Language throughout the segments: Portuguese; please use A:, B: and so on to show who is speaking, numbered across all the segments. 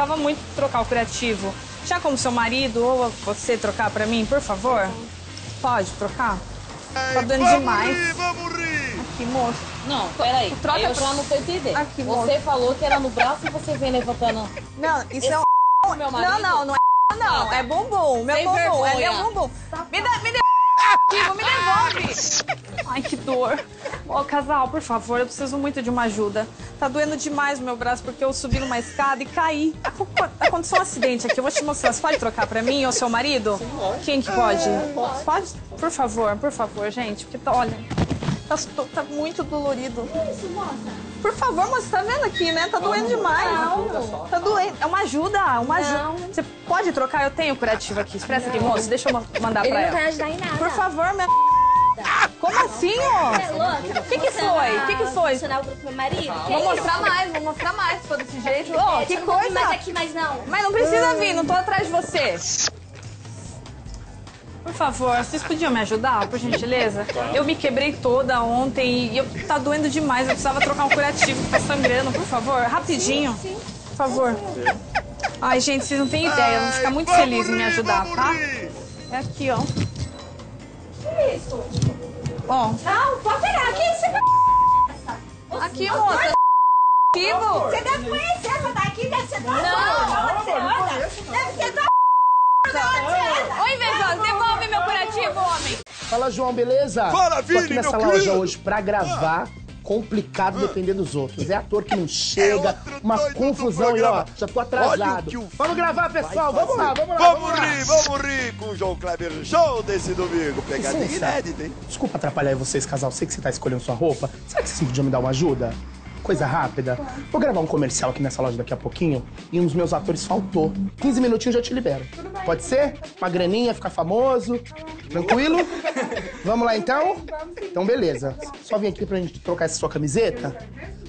A: Tava muito trocar o curativo. Já como seu marido ou você trocar pra mim, por favor? Pode trocar? Tá
B: vamos
A: demais.
B: rir, vamos rir.
A: Aqui, moço.
C: Não, peraí.
A: Troca
C: eu já não tô entendendo.
A: Aqui,
C: você
A: moço.
C: falou que era no braço e você vem levantando.
A: Não, isso
C: Esse
A: é um...
C: meu marido?
A: Não, não, não é não. É bumbum. Meu
C: Sem
A: bumbum. É
C: vergonha.
A: meu bumbum. Me dá, me devolve. Me devolve. Ai, que dor. Ô, casal, por favor, eu preciso muito de uma ajuda. Tá doendo demais o meu braço porque eu subi numa escada e caí. Aco- Aconteceu um acidente aqui, eu vou te mostrar. Você pode trocar pra mim ou seu marido? Quem que pode? Pode? Por favor, por favor, gente. Porque, tá, olha, tá, tá muito dolorido. Por favor, moça, tá vendo aqui, né? Tá doendo demais. Tá doendo. É uma ajuda, uma ajuda. Você pode trocar? Eu tenho curativo aqui. Expressa aqui, moço. Deixa eu ma- mandar
D: Ele
A: pra
D: não vai
A: ela.
D: ajudar em nada.
A: Por favor, minha... Assim, ó?
D: Você é louca?
A: O que que foi? O que que foi?
D: Funcionar o grupo do meu marido? Que
A: Vou
D: isso?
A: mostrar mais, vou mostrar mais se for desse jeito. Ô,
D: É,
A: que coisa!
D: mais aqui, mas não.
A: Mas não precisa vir, não tô atrás de você. Por favor, vocês podiam me ajudar, por gentileza? Eu me quebrei toda ontem e eu, tá doendo demais. Eu precisava trocar um curativo que tá sangrando, por favor. Rapidinho. Por favor. Ai, gente, vocês não têm ideia. Eu vou ficar muito feliz em me ajudar, tá? É aqui, ó. Ó,
D: Não, pode pegar. Que isso?
A: aqui, moça. Curativo.
D: Você deve conhecer essa daqui, deve ser doida. Não, você anda? Deve ser doida.
A: Ô, invejoso, devolve meu curativo, homem.
E: Fala, João, beleza?
B: Fala,
E: Tô
B: Vini,
E: aqui nessa loja
B: querido.
E: hoje pra gravar. Complicado depender dos outros. É ator que não chega,
B: outro
E: uma confusão e ó, já tô atrasado.
B: o
E: Vamos gravar, pessoal. Vamos lá, vamos lá.
B: Vamos
E: lá.
B: rir, vamos rir com o João Kleber Show desse domingo. Pegadinha inédita, hein?
E: Desculpa atrapalhar vocês, casal. Sei que você tá escolhendo sua roupa. Será que vocês podiam me dar uma ajuda? Coisa rápida. Vou gravar um comercial aqui nessa loja daqui a pouquinho e um dos meus atores faltou. 15 minutinhos eu te libero. Pode ser? Uma graninha, ficar famoso. Tranquilo? Vamos lá então? Então beleza. Só vim aqui pra gente trocar essa sua camiseta.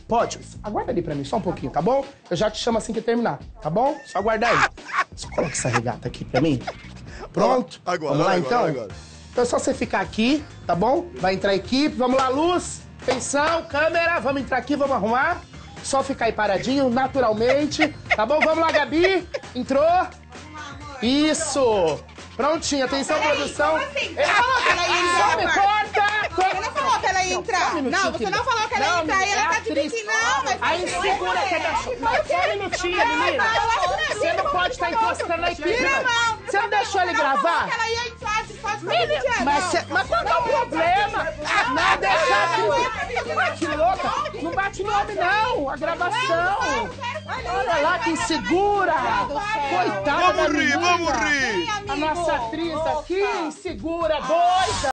E: Pode? Aguarda ali pra mim só um pouquinho, tá bom? Eu já te chamo assim que terminar, tá bom? Só aguarda aí. Só coloca essa regata aqui pra mim. Pronto?
B: Agora,
E: Vamos lá
B: agora,
E: então?
B: agora.
E: Então é só você ficar aqui, tá bom? Vai entrar a equipe, vamos lá, luz, atenção, câmera, vamos entrar aqui, vamos arrumar. Só ficar aí paradinho, naturalmente, tá bom? Vamos lá, Gabi, entrou. Isso! Prontinho, atenção, produção.
F: assim? Você falou que ela ia entrar,
E: me corta!
F: Você não falou que ela ia entrar.
E: um
F: Não, você não falou que ela ia entrar e ela tá de biquíni. Não, mas
E: Aí segura que é Não, só um minutinho, menina. Você não pode estar encostando a equipe. não. Você não deixou ele gravar?
F: ela ia entrar, pode ficar
E: Mas, mas qual é o problema? Não deixar. Que louca! Não bate nome, não! A gravação! Olha lá que insegura! Coitada da
B: Vamos rir, vamos rir.
E: A nossa atriz aqui, insegura, doida!